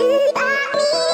You got me.